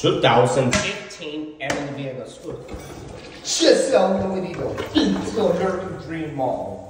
2015 Emily Vega School. Shit, Emily Vega. It's the American Dream Mall.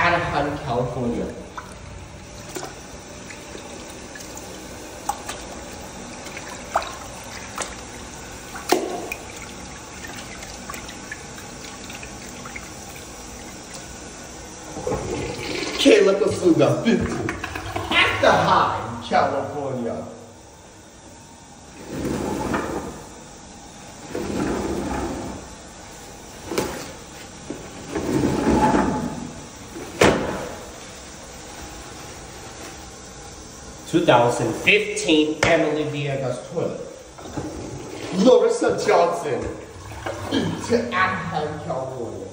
Anaheim, California. Kayla Kasuga, been to Anaheim, California. Two thousand fifteen Emily Viegas Hood. Larissa Johnson, to Anaheim, California.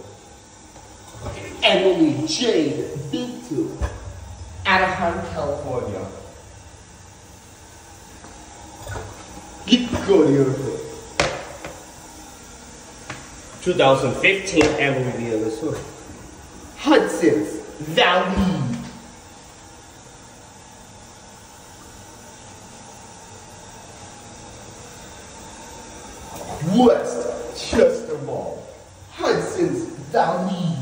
Emily Jade, to Anaheim, California. Victoria, 2015 Emily Viegas Hood. Hudson's Valley. West Chester Mall, Hudson's Valley.